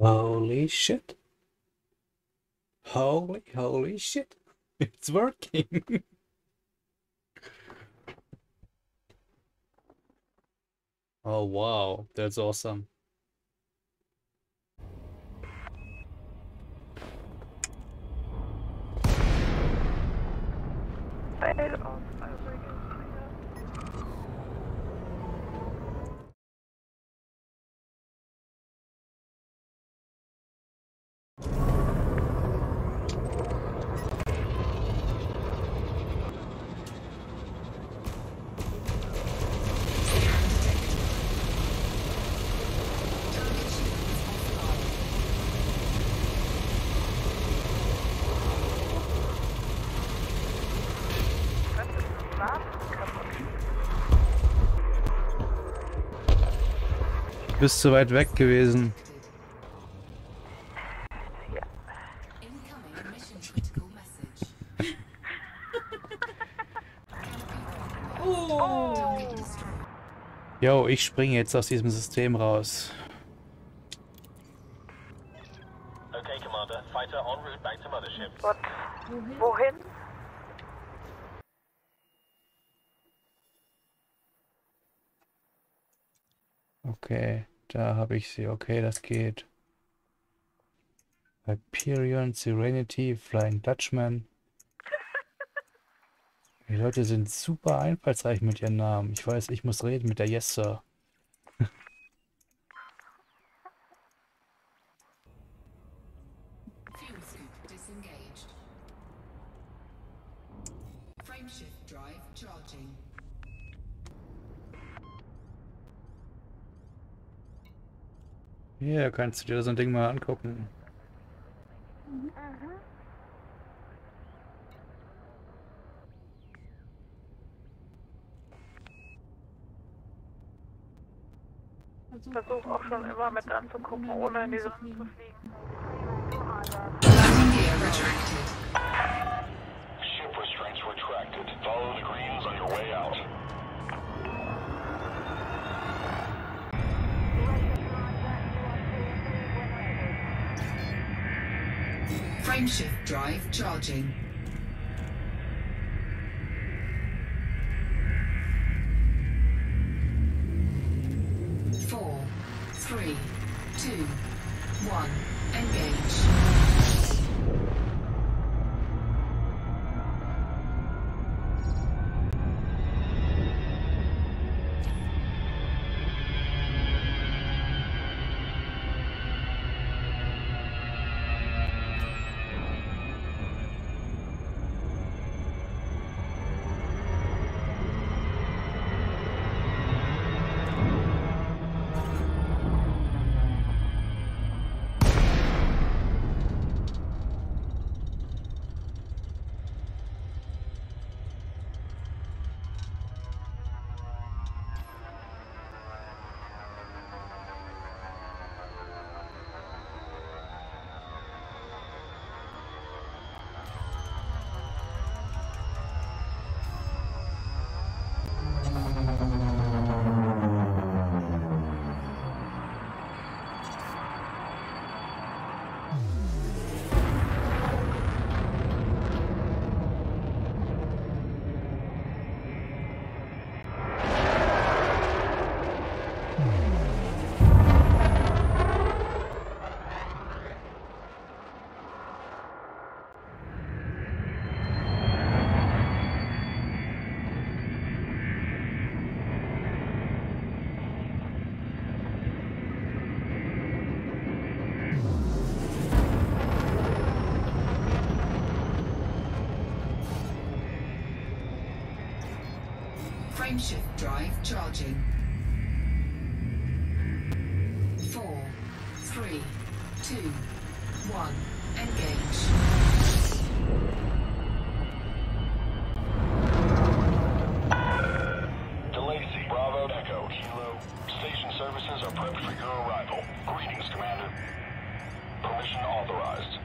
Holy shit. Holy, holy shit. It's working. oh wow, that's awesome. Bist zu weit weg gewesen. Ja. Incoming mission critical message. Target destroyed. Yo, ich springe jetzt aus diesem System raus. Okay, Commander. Fighter en route back to Mothership. What? Wohin? Okay, da habe ich sie. Okay, das geht. Hyperion, Serenity, Flying Dutchman. Die Leute sind super einfallsreich mit ihren Namen. Ich weiß, ich muss reden mit der Yes Sir. Frameshift drive charging. Hier kannst du dir so ein Ding mal angucken. Versuch auch schon immer mit anzugucken, ohne in die Sonne zu fliegen. Frameshift drive charging. Four, three, two, one. Timeshift drive charging. Four, three, two, one, engage. Delacey, Bravo, Echo, Kilo. Station services are prepped for your arrival. Greetings, Commander. Permission authorized.